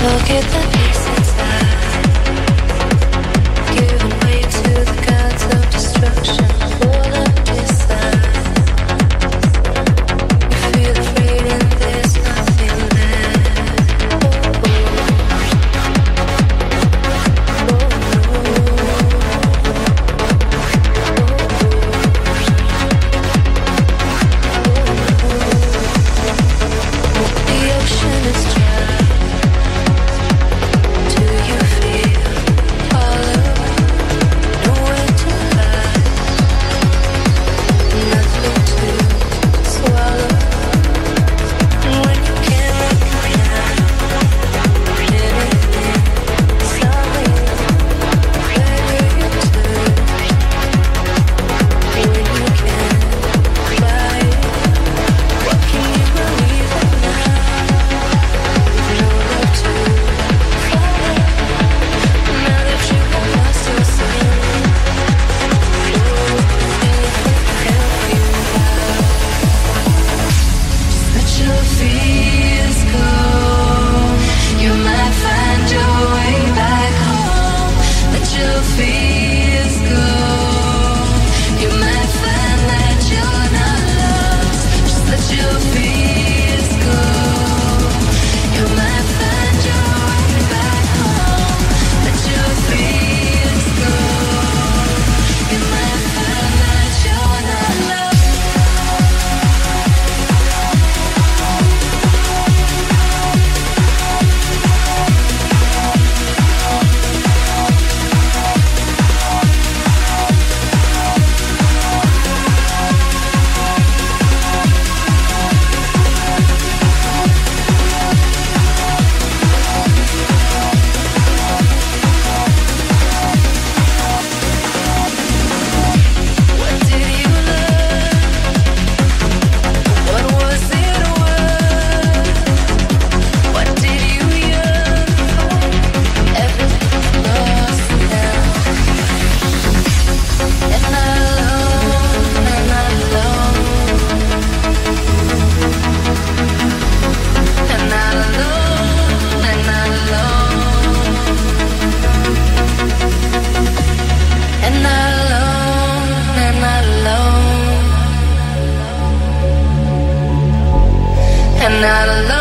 Look at the and I love